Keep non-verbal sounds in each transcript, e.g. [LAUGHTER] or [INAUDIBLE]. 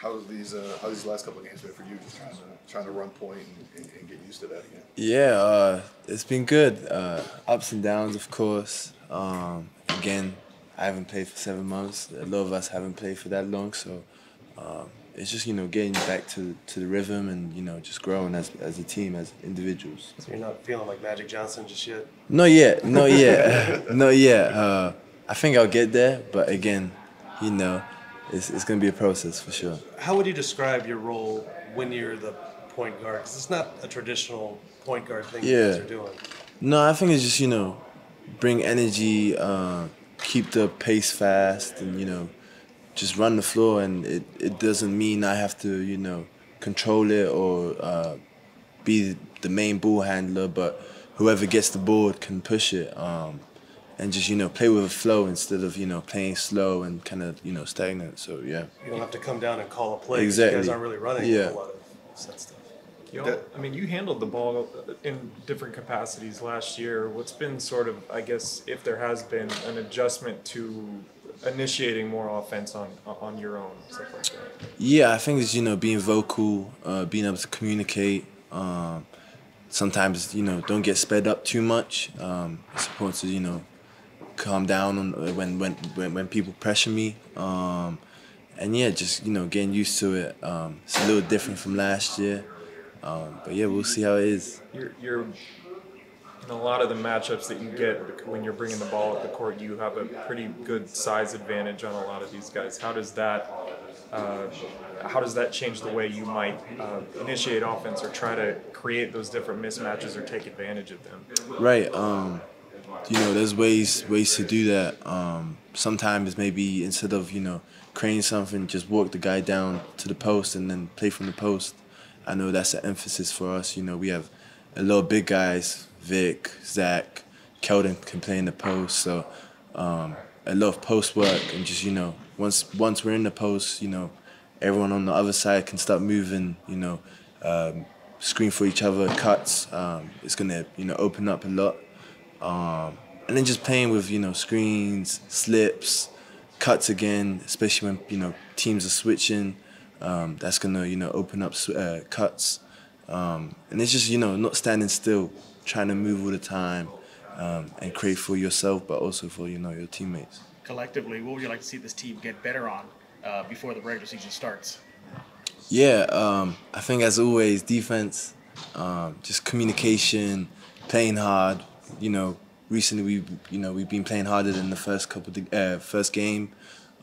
how's these uh, how's these last couple of games been for you? Just trying to trying to run point and, and, and get used to that again. Yeah, uh, it's been good. Uh, ups and downs, of course. Um, again, I haven't played for seven months. A lot of us haven't played for that long, so um, it's just you know getting back to to the rhythm and you know just growing as as a team, as individuals. So you're not feeling like Magic Johnson just yet? Not yet, not yet, [LAUGHS] not yet. Uh, I think I'll get there, but again, you know, it's it's gonna be a process for sure. How would you describe your role when you're the point guard? Because it's not a traditional point guard thing you guys Yeah. are doing. No, I think it's just you know, bring energy, uh, keep the pace fast, and you know, just run the floor. And it, it doesn't mean I have to you know control it or uh, be the main ball handler, but whoever gets the ball can push it. Um, and just you know play with a flow instead of you know playing slow and kind of you know stagnant. So yeah. You don't have to come down and call a play. Exactly. You guys aren't really running Yeah. a lot of set stuff. You know, I mean, you handled the ball in different capacities last year. What's been sort of, I guess, if there has been an adjustment to initiating more offense on on your own, stuff like that. Yeah, I think it's you know being vocal, uh, being able to communicate. Um, sometimes you know don't get sped up too much. Um, it's important to you know calm down on uh, when when when, when people pressure me. Um, and yeah, just you know getting used to it. Um, it's a little different from last year, um, but yeah, we'll see how it is. You're, you're in a lot of the matchups that you get when you're bringing the ball up the court, you have a pretty good size advantage on a lot of these guys. How does that uh, how does that change the way you might uh, initiate offense or try to create those different mismatches or take advantage of them? Right. Um, you know, there's ways ways to do that. Um, sometimes maybe instead of you know creating something, just walk the guy down to the post and then play from the post. I know that's an emphasis for us. You know, we have a lot of big guys. Vic, Zach, Keldon can play in the post. So um, a lot of post work and just you know once once we're in the post, you know, everyone on the other side can start moving. You know. Um, screen for each other, cuts. Um, it's gonna you know open up a lot, um, and then just playing with you know screens, slips, cuts again, especially when you know teams are switching. Um, that's gonna you know open up uh, cuts, um, and it's just you know not standing still, trying to move all the time, um, and create for yourself, but also for you know your teammates. collectively, what would you like to see this team get better on uh, before the regular season starts? Yeah, um, I think as always, defense, um, just communication, playing hard. You know, recently we, you know, we've been playing harder than the first couple, of, uh, first game,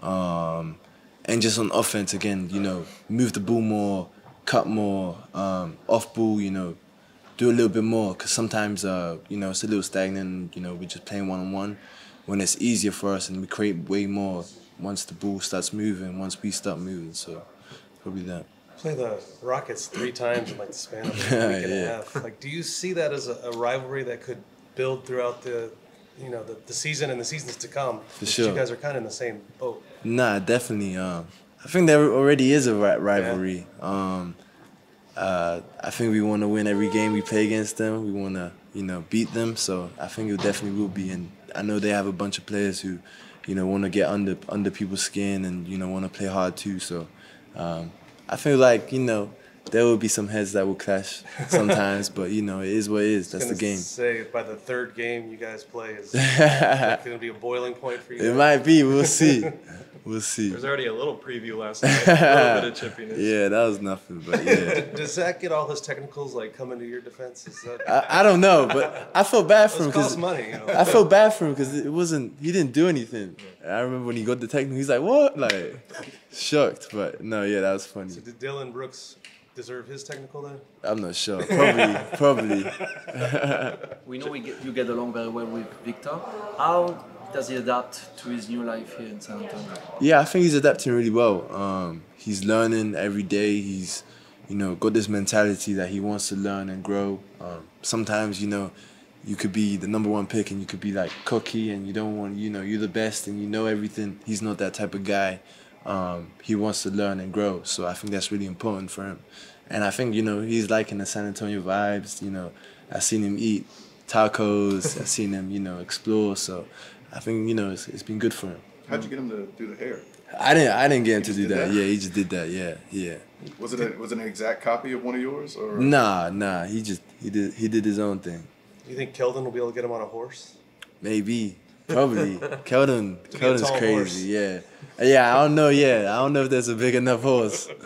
um, and just on offense again. You know, move the ball more, cut more, um, off ball. You know, do a little bit more because sometimes, uh, you know, it's a little stagnant. You know, we're just playing one on one. When it's easier for us and we create way more once the ball starts moving, once we start moving. So probably that. Play the Rockets three times in like the span of [LAUGHS] a week and a half. Like, do you see that as a, a rivalry that could build throughout the, you know, the, the season and the seasons to come? For sure. You guys are kind of in the same boat. Nah, definitely. Um, I think there already is a ri- rivalry. Um, uh, I think we want to win every game we play against them. We want to, you know, beat them. So I think it definitely will be. And I know they have a bunch of players who, you know, want to get under under people's skin and you know want to play hard too. So um, I feel like you know there will be some heads that will clash sometimes, but you know it is what it is. [LAUGHS] That's the Gonna game. Say by the third game you guys play is [LAUGHS] going to be a boiling point for you. It might be. We'll [LAUGHS] see. We'll see. There's already a little preview last night, a little bit of chippiness. Yeah, that was nothing. But yeah. Does Zach get all his technicals like coming to your defense? Is that I, I don't know, but I felt bad for him because money, you know. I felt bad for him because it wasn't. He didn't do anything. I remember when he got the technical, he's like, "What?" Like shocked. But no, yeah, that was funny. So did Dillon Brooks deserve his technical then? I'm not sure. Probably, probably. [LAUGHS] We know we get, you get along very well with Victor. How does he adapt to his new life here in San Antonio? Yeah, I think he's adapting really well. Um, he's learning every day. He's, you know, got this mentality that he wants to learn and grow. Um, sometimes, you know, you could be the number one pick and you could be like cocky and you don't want, you know, you're the best and you know everything. He's not that type of guy. Um, he wants to learn and grow. So I think that's really important for him. And I think, you know, he's liking the San Antonio vibes. You know, I've seen him eat tacos. I've seen him, you know, explore. So I think, you know, it's, it's been good for him. How'd you get him to do the hair? I didn't I didn't get him to do that. Yeah, he just did that. Yeah, yeah. Was it a, was it an exact copy of one of yours or? Nah, nah. He just he did he did his own thing. Do You think Keldon will be able to get him on a horse? Maybe, probably. Keldon, be Keldon's crazy. horse. Yeah, yeah. I don't know. Yeah, I don't know if there's a big enough horse. [LAUGHS]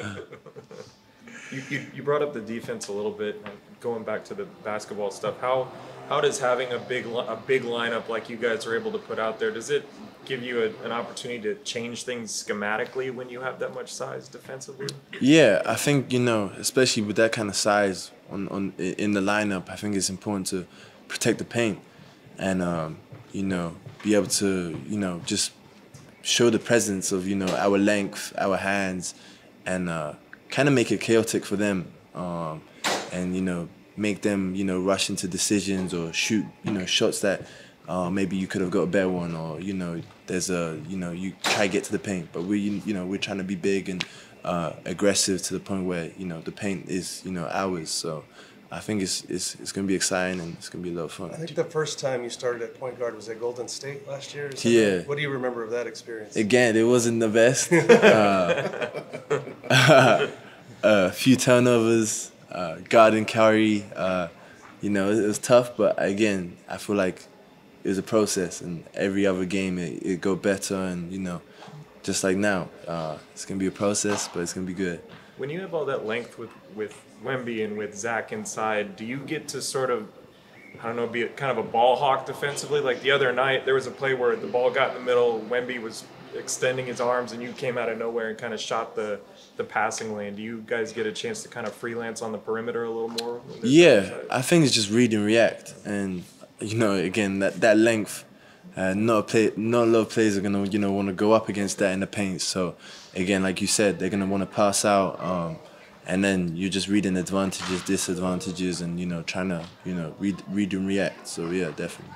You, you, you brought up the defense a little bit, going back to the basketball stuff. How how does having a big a big lineup like you guys are able to put out there does it give you a, an opportunity to change things schematically when you have that much size defensively? Yeah, I think you know, especially with that kind of size on, on in the lineup, I think it's important to protect the paint and um, you know be able to you know just show the presence of you know our length, our hands, and uh, kind of make it chaotic for them, um, and you know make them you know rush into decisions or shoot you know shots that uh, maybe you could have got a better one or you know there's a you know you try to get to the paint, but we you know we're trying to be big and uh, aggressive to the point where you know the paint is you know ours. So I think it's it's it's gonna be exciting and it's gonna be a lot of fun. I think the first time you started at point guard was at Golden State last year. Yeah. What do you remember of that experience? Again, it wasn't the best. [LAUGHS] [LAUGHS] Uh, a few turnovers, uh, guarding Curry. Uh, you know, it, was tough, but again, I feel like it was a process, and every other game it, it go better, and you know, just like now, uh, it's gonna be a process, but it's gonna be good. When you have all that length with with Wemby and with Zach inside, do you get to sort of I don't know, be kind of a ball hawk defensively? Like the other night, there was a play where the ball got in the middle, Wemby was extending his arms, and you came out of nowhere and kind of shot the the passing lane. Do you guys get a chance to kind of freelance on the perimeter a little more? Yeah? I think it's just read and react, and you know, again, that that length. Uh, not a play, not a lot of players are gonna you know want to go up against that in the paint. So again, like you said, they're gonna want to pass out, um, and then you're just reading advantages, disadvantages, and you know trying to you know read read and react. So yeah, definitely.